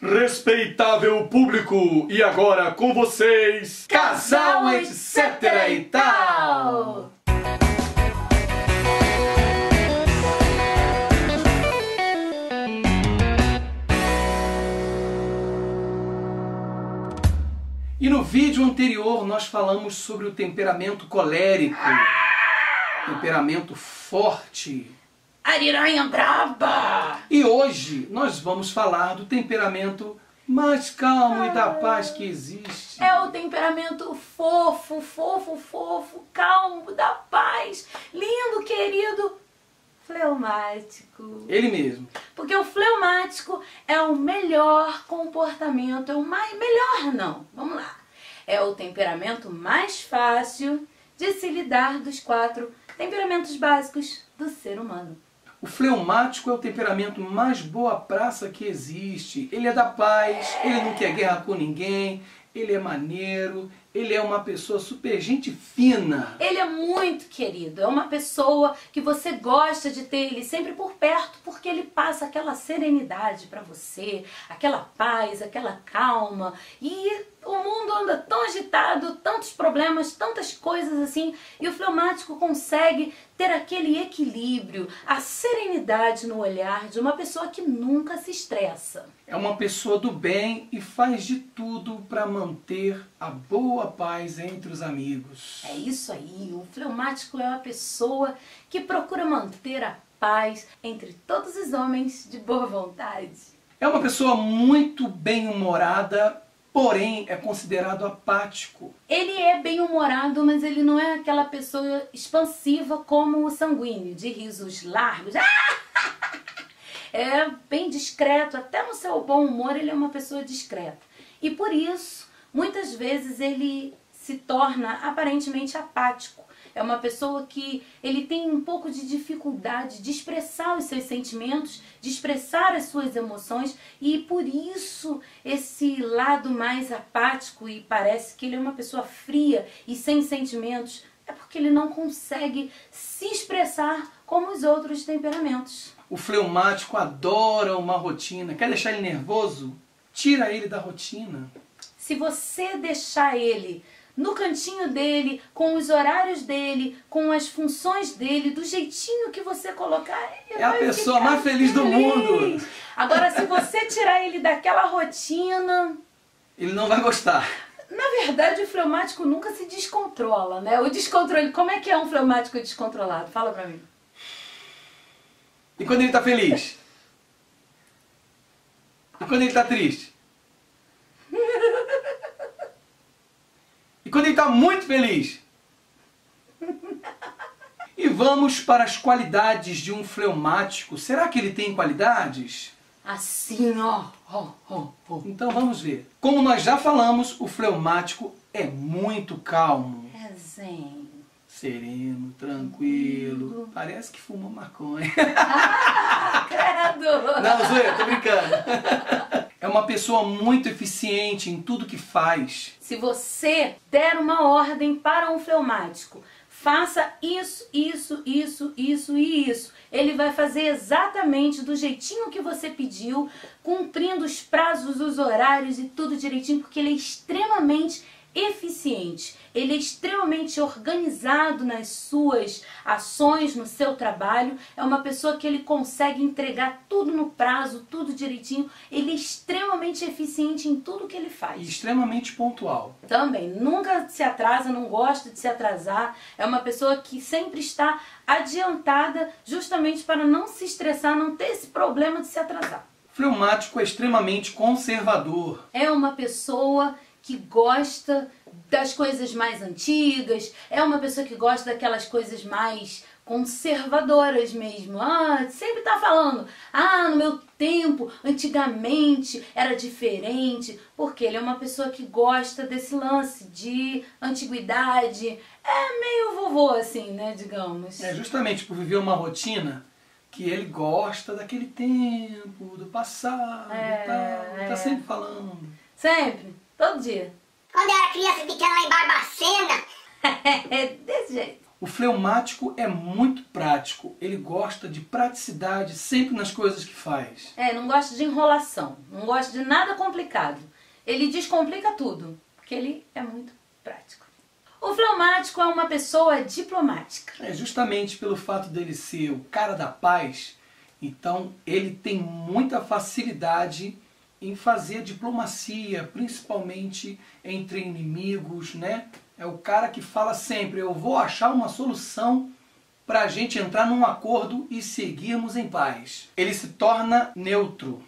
Respeitável público, e agora com vocês, Casal etc e tal. E no vídeo anterior nós falamos sobre o temperamento colérico, temperamento forte. Ariranha braba! E hoje nós vamos falar do temperamento mais calmo e da paz que existe. É o temperamento fofo, fofo, fofo, calmo, da paz, lindo, querido, fleumático. Ele mesmo. Porque o fleumático é o melhor comportamento, é o mais melhor não. Vamos lá. É o temperamento mais fácil de se lidar dos quatro temperamentos básicos do ser humano. O fleumático é o temperamento mais boa praça que existe. Ele é da paz, ele não quer guerra com ninguém, ele é maneiro, ele é uma pessoa super gente fina. Ele é muito querido, é uma pessoa que você gosta de ter ele sempre por perto, porque ele passa aquela serenidade para você, aquela paz, aquela calma. E o mundo anda tão agitado, tantos problemas, tantas coisas assim, e o fleumático consegue ter aquele equilíbrio, a serenidade no olhar de uma pessoa que nunca se estressa. É uma pessoa do bem e faz de tudo para manter a boa paz entre os amigos. É isso aí, o fleumático é uma pessoa que procura manter a paz entre todos os homens de boa vontade. É uma pessoa muito bem-humorada porém é considerado apático. Ele é bem-humorado, mas ele não é aquela pessoa expansiva como o sanguíneo, de risos largos. É bem discreto, até no seu bom humor ele é uma pessoa discreta. E por isso, muitas vezes ele se torna aparentemente apático é uma pessoa que ele tem um pouco de dificuldade de expressar os seus sentimentos, de expressar as suas emoções e por isso esse lado mais apático e parece que ele é uma pessoa fria e sem sentimentos é porque ele não consegue se expressar como os outros temperamentos. O fleumático adora uma rotina. Quer deixar ele nervoso? Tira ele da rotina. Se você deixar ele no cantinho dele, com os horários dele, com as funções dele, do jeitinho que você colocar. Ele é a pessoa mais feliz, feliz do mundo. Agora, se você tirar ele daquela rotina. Ele não vai gostar. Na verdade, o fleumático nunca se descontrola, né? O descontrole. Como é que é um fleumático descontrolado? Fala pra mim. E quando ele tá feliz? E quando ele tá triste? E quando ele está muito feliz. E vamos para as qualidades de um fleumático. Será que ele tem qualidades? Assim, ó. Oh, oh, oh. Então vamos ver. Como nós já falamos, o fleumático é muito calmo. É zen. Sereno, tranquilo. Parece que fuma maconha. Ah, credo! Não, Zé, tô brincando. É uma pessoa muito eficiente em tudo que faz. Se você der uma ordem para um fleumático, faça isso, isso, isso, isso e isso. Ele vai fazer exatamente do jeitinho que você pediu, cumprindo os prazos, os horários e tudo direitinho, porque ele é extremamente eficiente, ele é extremamente organizado nas suas ações, no seu trabalho, é uma pessoa que ele consegue entregar tudo no prazo, tudo direitinho, ele é extremamente eficiente em tudo que ele faz. E extremamente pontual. Também, nunca se atrasa, não gosta de se atrasar, é uma pessoa que sempre está adiantada justamente para não se estressar, não ter esse problema de se atrasar. Fleumático é extremamente conservador. É uma pessoa que gosta das coisas mais antigas, é uma pessoa que gosta daquelas coisas mais conservadoras mesmo. Ah, sempre tá falando, ah, no meu tempo, antigamente era diferente, porque ele é uma pessoa que gosta desse lance de antiguidade. É meio vovô assim, né, digamos. É justamente por viver uma rotina que ele gosta daquele tempo, do passado é, e tal. Tá é. sempre falando. Sempre. Todo dia. Quando eu era criança pequena lá em Barbacena. é desse jeito. O fleumático é muito prático, ele gosta de praticidade sempre nas coisas que faz. É, não gosta de enrolação, não gosta de nada complicado. Ele descomplica tudo, porque ele é muito prático. O fleumático é uma pessoa diplomática. É justamente pelo fato dele ser o cara da paz, então ele tem muita facilidade em fazer diplomacia, principalmente entre inimigos, né? É o cara que fala sempre: eu vou achar uma solução para a gente entrar num acordo e seguirmos em paz. Ele se torna neutro.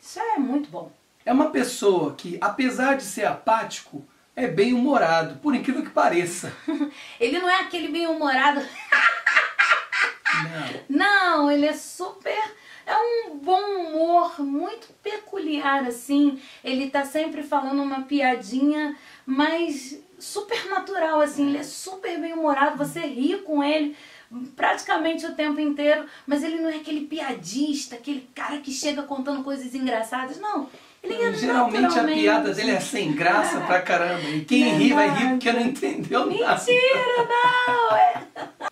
Isso é muito bom. É uma pessoa que, apesar de ser apático, é bem humorado, por incrível que pareça. ele não é aquele bem humorado. não. não, ele é super é um bom humor muito peculiar assim. Ele tá sempre falando uma piadinha, mas super natural assim, ele é super bem humorado, você ri com ele praticamente o tempo inteiro, mas ele não é aquele piadista, aquele cara que chega contando coisas engraçadas, não. Ele é Geralmente a piada dele é sem graça pra caramba. E quem ri vai rir porque não entendeu Mentira, nada. Mentira, não! É.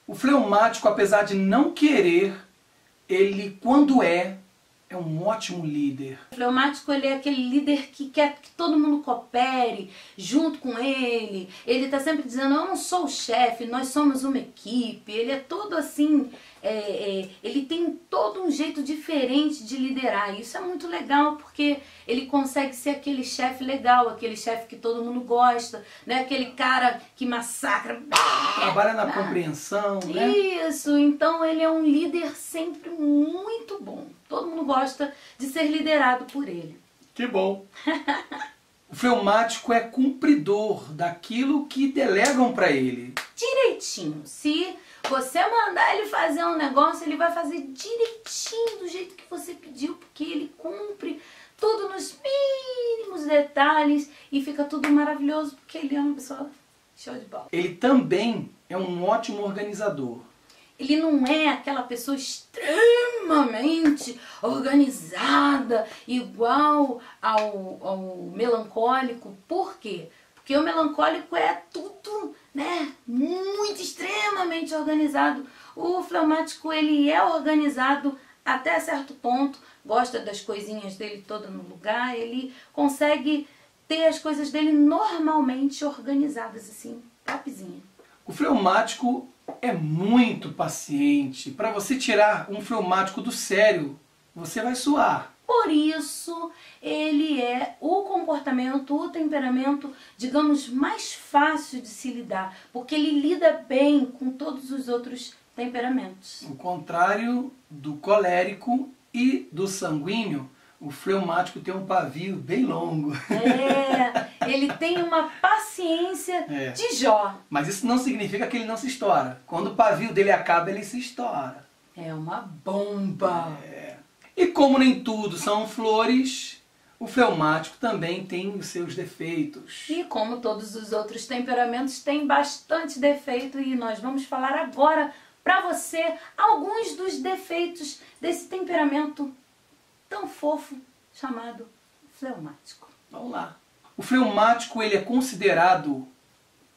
O fleumático, apesar de não querer ele, quando é, é um ótimo líder. O fleumático ele é aquele líder que quer que todo mundo coopere junto com ele. Ele está sempre dizendo: Eu não sou o chefe, nós somos uma equipe. Ele é todo assim é, é, ele tem todo um jeito diferente de liderar. Isso é muito legal porque ele consegue ser aquele chefe legal, aquele chefe que todo mundo gosta, né? Aquele cara que massacra. Trabalha na compreensão, né? Isso, então ele é um líder sempre muito bom. Todo mundo gosta de ser liderado por ele. Que bom. o fleumático é cumpridor daquilo que delegam para ele. Direitinho. Se você mandar ele fazer um negócio, ele vai fazer direitinho do jeito que você pediu, porque ele cumpre tudo nos mínimos detalhes e fica tudo maravilhoso, porque ele é uma pessoa show de bola. Ele também é um ótimo organizador. Ele não é aquela pessoa extremamente organizada, igual ao, ao melancólico. Por quê? Porque o melancólico é tudo, né, muito extremamente organizado. O fleumático ele é organizado até certo ponto, gosta das coisinhas dele toda no lugar, ele consegue ter as coisas dele normalmente organizadas assim, tapzinha. O fleumático é muito paciente. Para você tirar um fleumático do sério, você vai suar. Por isso, ele é o comportamento, o temperamento, digamos, mais fácil de se lidar, porque ele lida bem com todos os outros temperamentos. O contrário do colérico e do sanguíneo, o fleumático tem um pavio bem longo. É, ele tem uma paciência é. de Jó. Mas isso não significa que ele não se estoura. Quando o pavio dele acaba, ele se estoura. É uma bomba. É. E como nem tudo são flores, o fleumático também tem os seus defeitos. E como todos os outros temperamentos, tem bastante defeito e nós vamos falar agora para você alguns dos defeitos desse temperamento tão fofo chamado fleumático. Vamos lá. O fleumático ele é considerado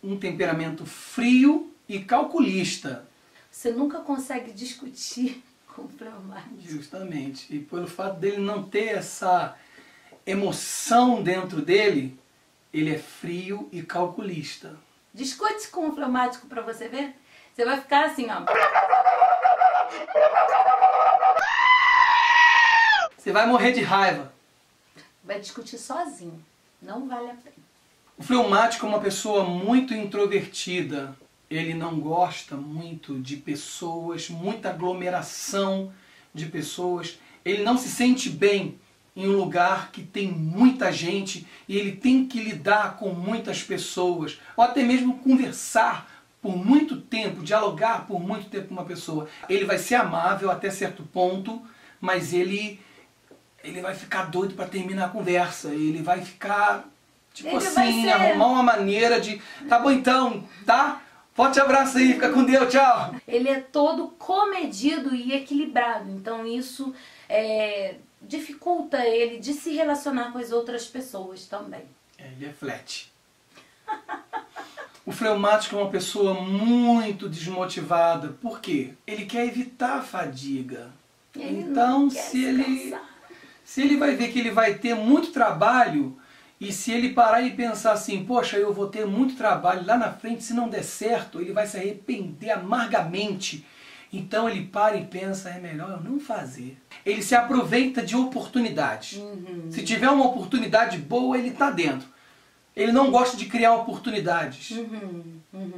um temperamento frio e calculista. Você nunca consegue discutir com fleumático. Justamente. E pelo fato dele não ter essa emoção dentro dele, ele é frio e calculista. Discute com o fleumático para você ver. Você vai ficar assim, ó. Você vai morrer de raiva. Vai discutir sozinho. Não vale a pena. O fleumático é uma pessoa muito introvertida ele não gosta muito de pessoas, muita aglomeração de pessoas. Ele não se sente bem em um lugar que tem muita gente e ele tem que lidar com muitas pessoas, ou até mesmo conversar por muito tempo, dialogar por muito tempo com uma pessoa. Ele vai ser amável até certo ponto, mas ele ele vai ficar doido para terminar a conversa. Ele vai ficar tipo ele assim, ser... arrumar uma maneira de, tá bom então, tá? Forte abraço aí, fica com Deus, tchau! Ele é todo comedido e equilibrado, então isso é, dificulta ele de se relacionar com as outras pessoas também. É, ele é flat. O fleumático é uma pessoa muito desmotivada. Por quê? Ele quer evitar a fadiga. Ele então, se ele. Se ele vai ver que ele vai ter muito trabalho e se ele parar e pensar assim, poxa, eu vou ter muito trabalho lá na frente, se não der certo, ele vai se arrepender amargamente. Então ele para e pensa, é melhor eu não fazer. Ele se aproveita de oportunidades. Se tiver uma oportunidade boa, ele está dentro. Ele não gosta de criar oportunidades.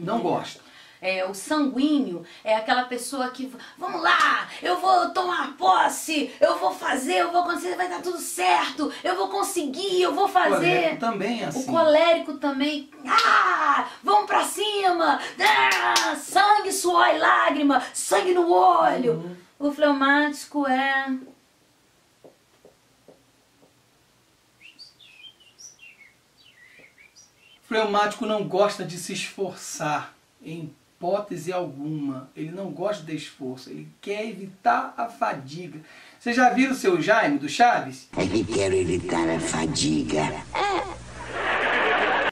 Não gosta. É, o sanguíneo é aquela pessoa que, vamos lá, eu vou tomar posse, eu vou fazer, eu vou acontecer, vai dar tudo certo, eu vou conseguir, eu vou O fazer. colérico também é assim. O colérico também, ah, vamos pra cima, ah, sangue, suor e lágrima, sangue no olho. Uhum. O fleumático é O fleumático não gosta de se esforçar em hipótese alguma. Ele não gosta de esforço. Ele quer evitar a fadiga. Você já viram o seu Jaime do Chaves? É que quero evitar a fadiga.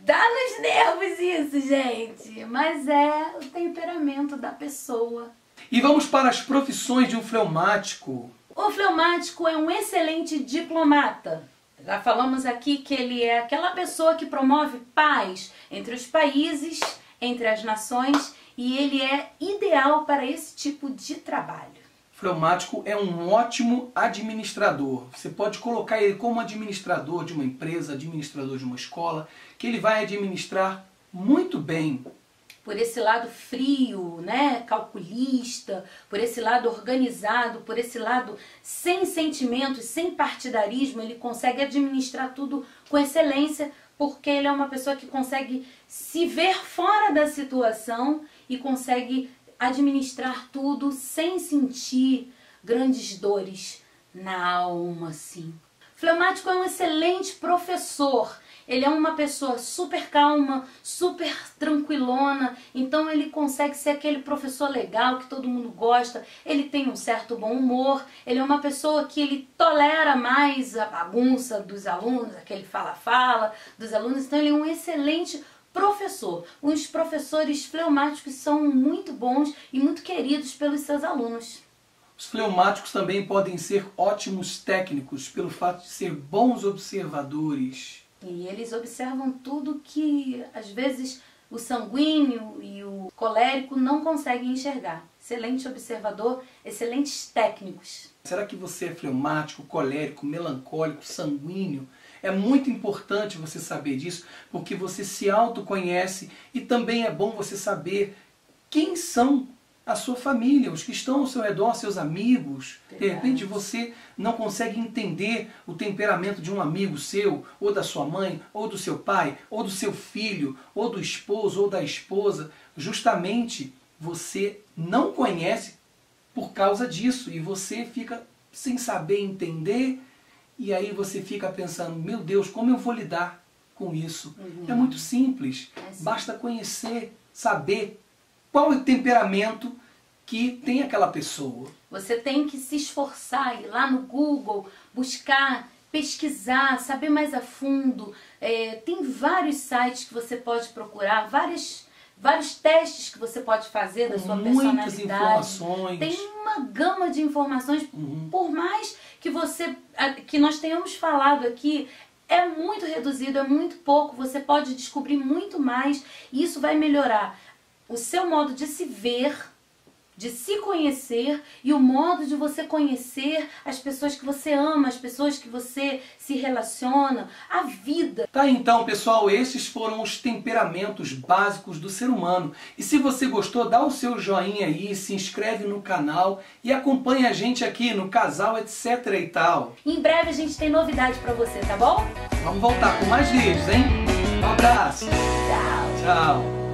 Dá nos nervos isso, gente. Mas é o temperamento da pessoa. E vamos para as profissões de um fleumático. O fleumático é um excelente diplomata. Já falamos aqui que ele é aquela pessoa que promove paz entre os países, entre as nações, e ele é ideal para esse tipo de trabalho. Fleumático é um ótimo administrador. Você pode colocar ele como administrador de uma empresa, administrador de uma escola, que ele vai administrar muito bem. por esse lado frio, né, calculista, por esse lado organizado, por esse lado sem sentimentos, sem partidarismo, ele consegue administrar tudo com excelência, porque ele é uma pessoa que consegue se ver fora da situação e consegue administrar tudo sem sentir grandes dores na alma, assim. Fleumático é um excelente professor. Ele é uma pessoa super calma, super tranquilona, então ele consegue ser aquele professor legal que todo mundo gosta. Ele tem um certo bom humor, ele é uma pessoa que ele tolera mais a bagunça dos alunos, aquele fala-fala dos alunos, então ele é um excelente professor. Os professores fleumáticos são muito bons e muito queridos pelos seus alunos. Os fleumáticos também podem ser ótimos técnicos pelo fato de ser bons observadores. E eles observam tudo que às vezes o sanguíneo e o colérico não conseguem enxergar. Excelente observador, excelentes técnicos. Será que você é fleumático, colérico, melancólico, sanguíneo? É muito importante você saber disso, porque você se autoconhece e também é bom você saber quem são a sua família, os que estão ao seu redor, seus amigos. De Verdade. repente você não consegue entender o temperamento de um amigo seu, ou da sua mãe, ou do seu pai, ou do seu filho, ou do esposo, ou da esposa. Justamente você não conhece por causa disso e você fica sem saber entender e aí você fica pensando, meu Deus, como eu vou lidar com isso? É muito simples. É. Basta conhecer, saber qual é o temperamento que tem aquela pessoa. Você tem que se esforçar, ir lá no Google, buscar, pesquisar, saber mais a fundo. É, tem vários sites que você pode procurar, vários, vários testes que você pode fazer da sua Muitas personalidade. informações. Tem uma gama de informações, por mais que você que nós tenhamos falado aqui, é muito reduzido, é muito pouco, você pode descobrir muito mais e isso vai melhorar o seu modo de se ver, de se conhecer e o modo de você conhecer as pessoas que você ama, as pessoas que você se relaciona, a vida. Tá então, pessoal, esses foram os temperamentos básicos do ser humano. E se você gostou, dá o seu joinha aí, se inscreve no canal e acompanha a gente aqui no Casal Etc e tal. Em breve a gente tem novidade pra você, tá bom? Vamos voltar com mais vídeos, hein? Um abraço. Tchau. Tchau.